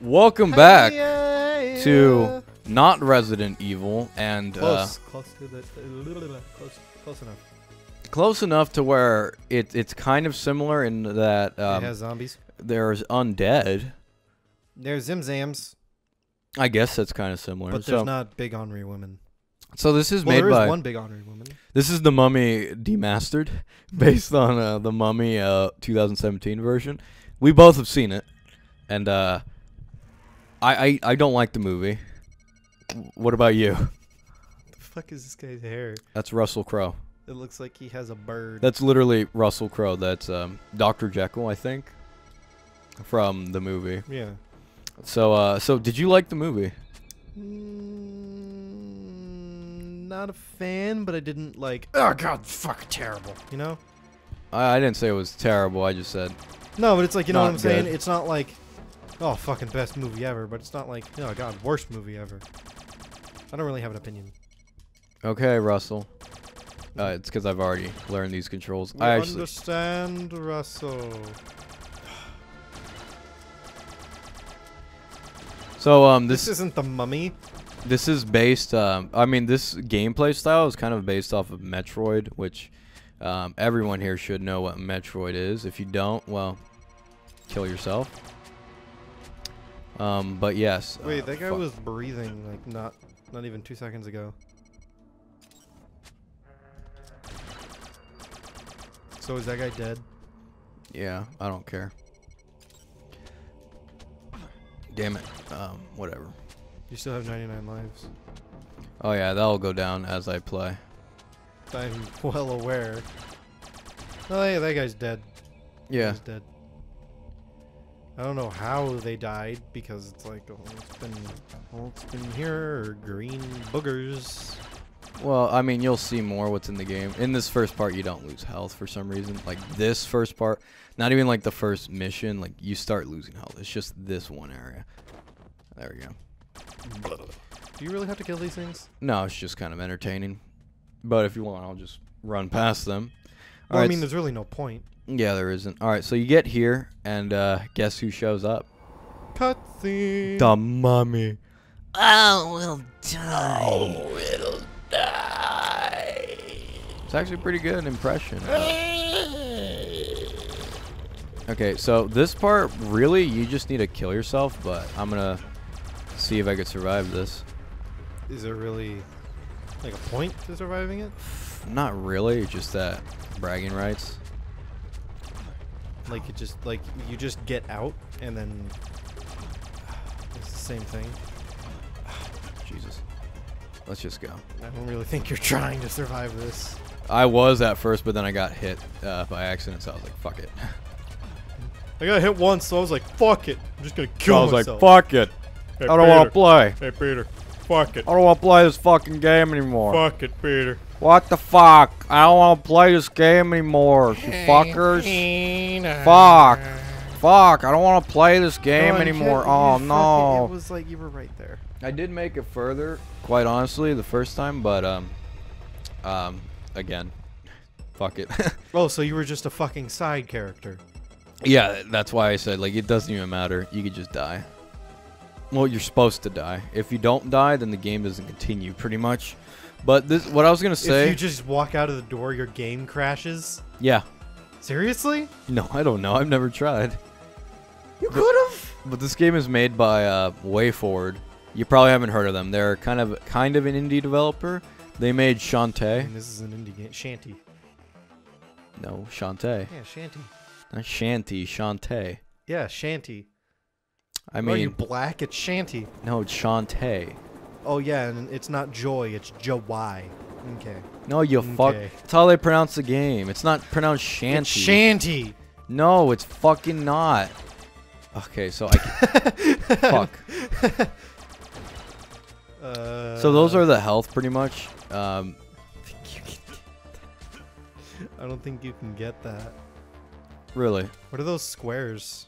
Welcome back Yeah, to not Resident Evil and uh, close, close to the close, close enough. close enough to where it, it's kind of similar in that it um, has zombies. there's undead. There's Zimzams, I guess that's kind of similar. but so, there's not big Henri women. so this is Well, made there is by one big Henri woman. this is the Mummy demastered, based on uh, the Mummy uh, 2017 version. We both have seen it, and uh, I, I I don't like the movie. What about you? What the fuck is this guy's hair? That's Russell Crowe. It looks like he has a bird. That's literally Russell Crowe. That's um, Dr. Jekyll, I think, from the movie. yeah. So, uh, so did you like the movie? Mm, not a fan, but I didn't like. Oh god, fuck, terrible. You know? I, I didn't say it was terrible. I just said No, but it's like you know what I'm saying. It's not like, oh fucking best movie ever, but it's not like, oh god, worst movie ever. I don't really have an opinion. okay, Russell. Uh, it's because I've already learned these controls. We I actually, understand, Russell. so um, This, this isn't the mummy. this is based. Um, I mean, this gameplay style is kind of based off of Metroid, which um, everyone here should know what Metroid is. If you don't, well, kill yourself. Um, but yes. Wait, uh, that guy fuck. was breathing like not, not even two seconds ago. So is that guy dead? Yeah, I don't care. Damn it. Um, whatever. You still have 99 lives. Oh yeah, that'll go down as I play. I'm well aware. Oh yeah, that guy's dead. Yeah. He's dead. I don't know how they died because it's like oh, it's been oh, it's been here green boogers. Well, I mean, you'll see more what's in the game. In this first part, you don't lose health for some reason. Like this first part, not even like the first mission, like you start losing health. It's just this one area. There we go. Do you really have to kill these things? No, it's just kind of entertaining. But if you want, I'll just run past them. Well, I mean, there's really no point. Yeah, there isn't. All right, so you get here, and uh, guess who shows up? Cutscene. The mummy. we'll die. Oh, will die. It's actually a pretty good impression. Okay, so this part, really, you just need to kill yourself, but I'm gonna see if I could survive this. Is there really like a point to surviving it? Not really, just that bragging rights. Like it just like you just get out and then it's the same thing. Jesus. Let's just go. I don't really think you're trying to survive this. I was at first, but then I got hit uh, by accident, so I was like, fuck it. I got hit once, so I was like, "Fuck it! I'm just gonna kill I was myself." like, fuck it. Hey, I don't want to play. Hey Peter, fuck it. I don't want to play this fucking game anymore. Fuck it, Peter. What the fuck? I don't want to play this game anymore, you fuckers. Fuck. Fuck, I don't want to play this game Oh, you anymore. Oh, no. It was like you were right there. I did make it further, quite honestly, the first time, but, um, um, again, fuck it. Oh, so you were just a fucking side character. yeah, that's why I said, like, it doesn't even matter. You could just die. Well, you're supposed to die. If you don't die, then the game doesn't continue, pretty much. But this, what I was gonna say. If you just walk out of the door, your game crashes. yeah. Seriously? No, I don't know. I've never tried. You could have. But this game is made by uh, WayForward. You probably haven't heard of them. They're kind of kind of an indie developer. They made Shantae. this is an indie game. Shanty. No, Shantae. Yeah, shanty. Not Shanty, Shantae. Yeah, shanty. I mean, Are you black? It's shanty. no, it's Shantae. Oh yeah, and it's not joy. It's joy. Okay. No, you fuck. Okay. That's how they pronounce the game. It's not pronounced Shanty. It's shanty. no, it's fucking not. Okay, so I fuck. Uh, So those are the health, pretty much. Um, I don't think you can get that. really, What are those squares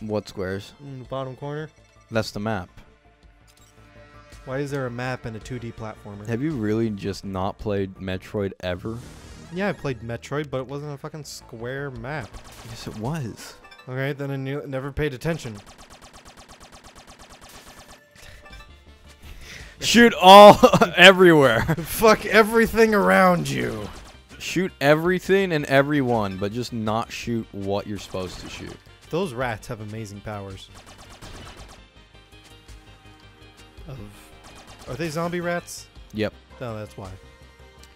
what squares? in the bottom corner? That's the map. Why is there a map and a 2D platformer? Have you really just not played Metroid ever? Yeah, I played Metroid, but it wasn't a fucking square map. Yes, it was. Okay, then I knew, never paid attention. Shoot all everywhere. Fuck everything around you. Shoot everything and everyone, but just not shoot what you're supposed to shoot. Those rats have amazing powers. Of are they zombie rats? Yep. No, that's why.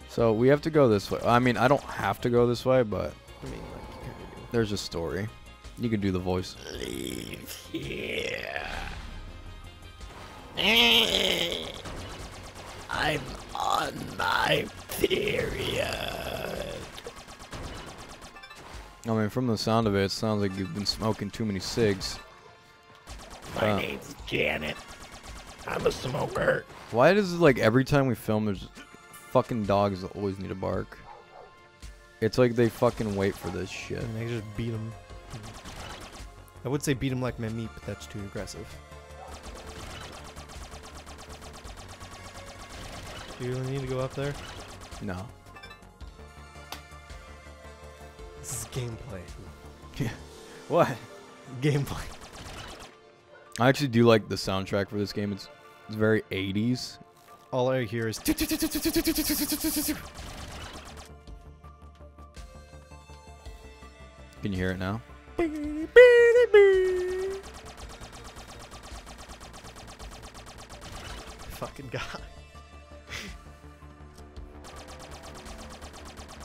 So we have to go this way. I mean, I don't have to go this way, but I mean, like, you kinda do. there's a story. You can do the voice. Leave here. I'm on my period. I mean, from the sound of it, it sounds like you've been smoking too many cigs. My Uh, name's Janet. I'm a smoker. Why does it like every time we film, there's fucking dogs that always need to bark? It's like they fucking wait for this shit. And I just beat them. I would say beat them like my meat, but that's too aggressive. Do you really need to go up there? No. This is gameplay. What? Gameplay. I actually do like the soundtrack for this game. It's it's very 80s. All I hear is. Can you hear it now? Fucking god.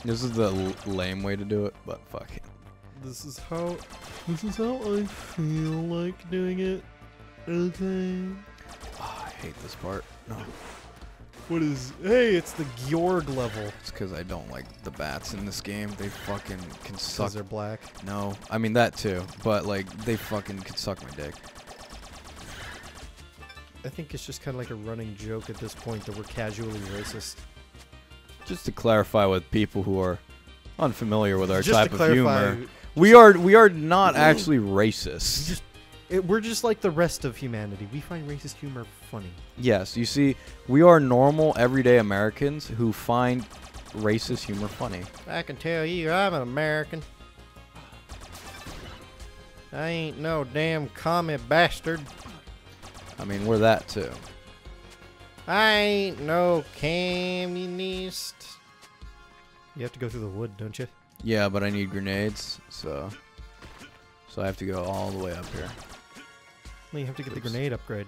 This is the l- lame way to do it, but fuck it. This is how. This is how I feel like doing it. Okay. Hate this part. No, What is? Hey, it's the Georg level. it's because I don't like the bats in this game. They fucking can suck. Because they're black. No, I mean that too, but like they fucking can suck my dick. I think it's just kind of like a running joke at this point that we're casually racist. Just to clarify with people who are unfamiliar with our just type of humor, we are we are not actually racist. just it, we're just like the rest of humanity. We find racist humor funny. Yes, you see, we are normal, everyday Americans who find racist humor funny. I can tell you, I'm an American. I ain't no damn commie bastard. I mean, we're that too. I ain't no communist. You have to go through the wood, don't you? Yeah, but I need grenades, so so I have to go all the way up here. You have to get the grenade upgrade.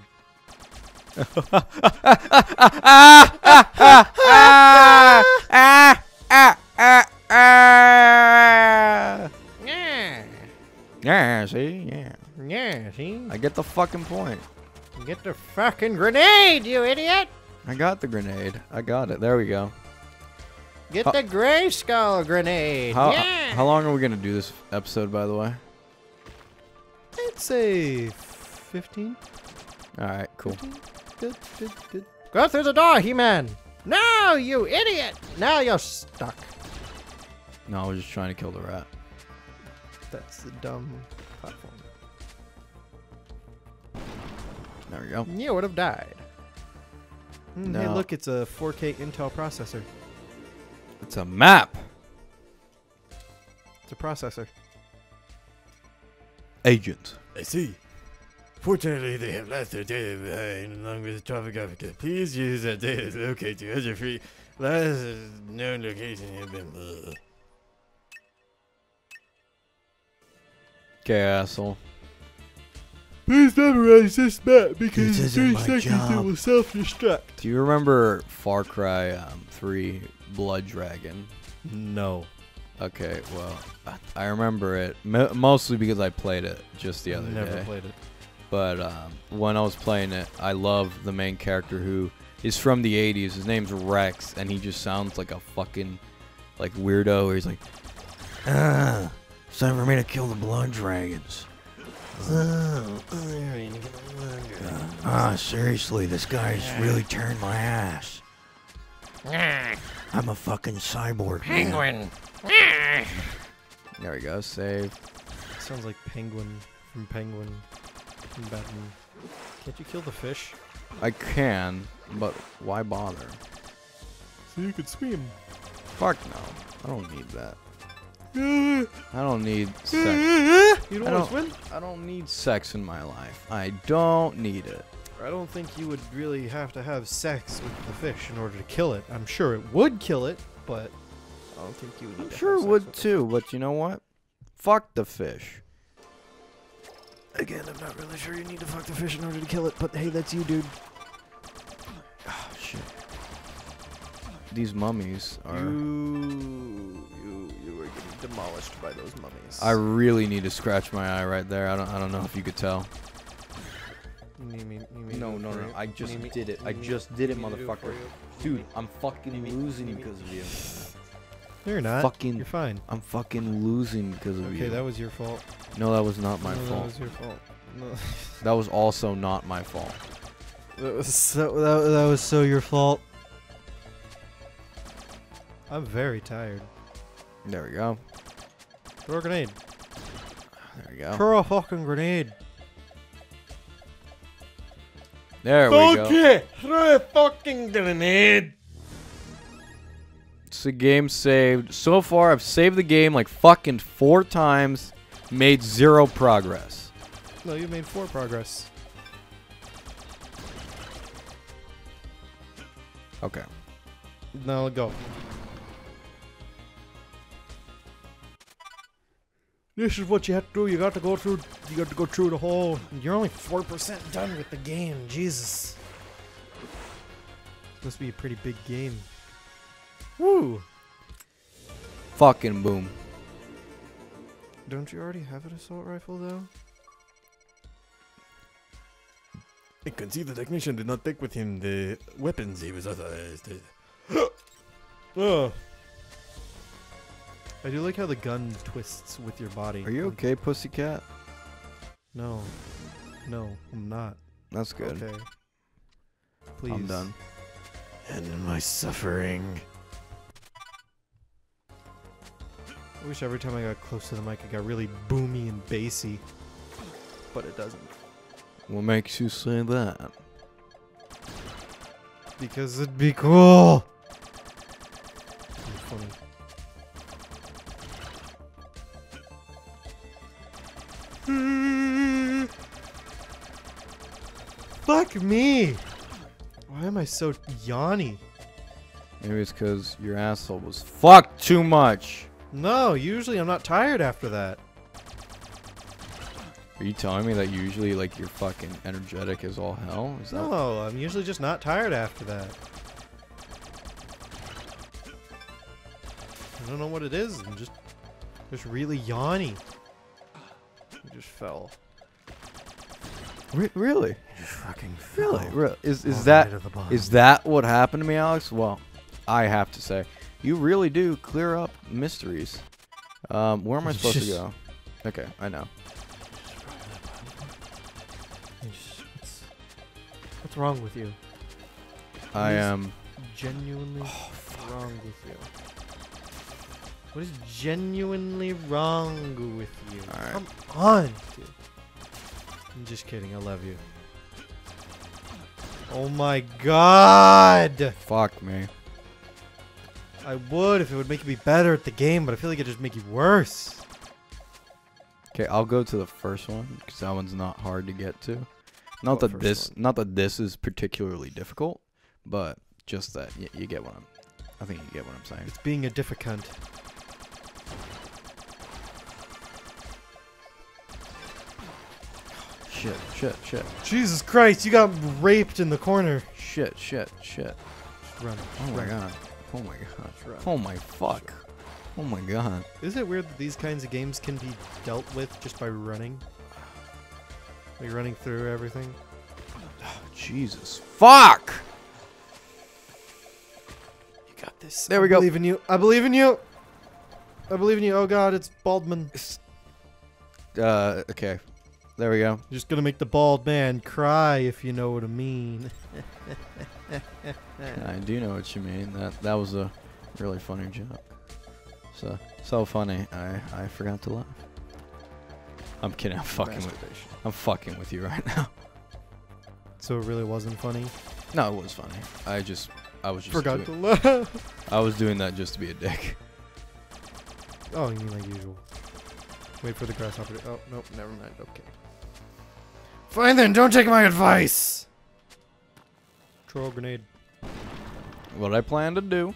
Yeah. Yeah, see, yeah. Yeah, see? I get the fucking point. Get the fucking grenade, you idiot! I got the grenade. I got it. There we go. Get the gray skull grenade. How yeah. how long are we gonna do this episode, by the way? I'd say 15. All right, cool. Good, good, good. Go through the door, He-Man. No, you idiot! Now you're stuck. No, I was just trying to kill the rat. That's the dumb platform. There we go. You would have died. Mm, Hey, look, it's a 4K Intel processor. It's a map. It's a processor. Agent. I see. Fortunately, they have left their data behind along with the Traffic Africa. Please use that data to locate the other free last known location have been. Ugh. Okay, asshole. Please memorize this map because This in isn't three my seconds it will self-destruct. Do you remember Far Cry um, 3 Blood Dragon? No. Okay, well, I- I remember it mostly because I played it just the other Never day. Never played it. But um, when I was playing it, I love the main character who is from the 80s. His name's Rex, and he just sounds like a fucking like weirdo. Where he's like, Ah, it's time for me to kill the blood dragons. Oh, alright, get. Ah, seriously, this guy's really turned my ass. I'm a fucking cyborg. man. Penguin. there we go, save. Sounds like Penguin from Penguin from Batman. Can't you kill the fish? I can, but why bother? So you could swim. Fuck no, I don't need that. I don't need sex. You don't want don't- to swim? I don't need sex in my life. I don't need it. I don't think you would really have to have sex with the fish in order to kill it. I'm sure it would kill it, but I don't think you would. Need I'm to sure have it would with too, but you know what? Fuck the fish. Again, I'm not really sure you need to fuck the fish in order to kill it, but hey, that's you, dude. Oh, shit. These mummies are. You, you, you were getting demolished by those mummies. I really need to scratch my eye right there. I don't. I don't know if you could tell. You need me- need No, no, no. you? I just need did it. you I just did it, you need me to do for motherfucker. Dude, I'm fucking Need me- losing because of you. No, you're not. Fucking- You're fine. I'm fucking losing because of Okay, you. Okay, that was your fault. no, that was not my no, That fault. was your fault. No. That was also not my fault. That was so that, that was so your fault. I'm very tired. There we go. Throw a grenade. There we go. Throw a fucking grenade. There we go. Okay, throw a fucking grenade. It's a game saved. So far, I've saved the game like fucking four times, made zero progress. No, you made four progress. Okay. Now go. This is what you have to do. You got to go through. You got to go through the whole. You're only four percent done with the game. Jesus. It's must be a pretty big game. Woo! Fucking boom. Don't you already have an assault rifle though? I can see the technician did not take with him the weapons he was authorized. Ugh. I do like how the gun twists with your body. Are you Like, okay, pussycat? No. No, I'm not. That's good. Okay. Please. I'm done. and my suffering. I wish every time I got close to the mic it got really boomy and bassy. But it doesn't. What makes you say that? Because it'd be cool. Funny. Fuck me! Why am I so yawny? Maybe it's because your asshole was fucked too much. No, usually I'm not tired after that. Are you telling me that usually like you're fucking energetic as all hell? Is that No, I'm usually just not tired after that. I don't know what it is. I'm just, just really yawny. I just fell. Re- really? Just fucking Really? Re- is All is the that way to the bottom. is that what happened to me, Alex? Well, I have to say, you really do clear up mysteries. Um, where am I supposed to go? Okay, I know. What's, what's wrong with you? I am. Genuinely wrong with you. What is genuinely wrong with you? Alright. Come on. dude. I'm just kidding. I love you. Oh my god! Fuck me. I would if it would make me better at the game, but I feel like it just make you worse. Okay, I'll go to the first one because that one's not hard to get to. Not What that first this, not that this is particularly difficult, but just that y- you get what I'm. I think you get what I'm saying. It's being a difficult. Shit, shit, shit, Jesus Christ, you got raped in the corner. shit, shit, shit. Run. Oh my run. god. Oh my god. Just. Oh my fuck. Oh my god. Is it weird that these kinds of games can be dealt with just by running? Like running through everything? Oh, Jesus. Fuck! You got this. There I we go. believe in you. I believe in you. I believe in you. Oh god, it's Baldman. Uh, okay. There we go. Just gonna make the bald man cry if you know what I mean. I do know what you mean. That that was a really funny joke. So so funny. I I forgot to laugh. I'm kidding. I'm fucking with. I'm fucking with you right now. So it really wasn't funny. No, it was funny. I just I was just Forgot doing, to laugh. I was doing that just to be a dick. oh, you mean like usual. Wait for the grasshopper to. Oh, nope, never mind. Okay. Fine then, don't take my advice. Throw a grenade. What I plan to do.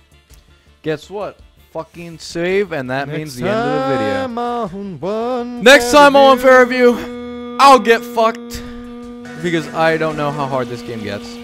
Guess what? Fucking save, and that means the end of the video. Next time on Fair Review, Review, I'll get fucked because I don't know how hard this game gets.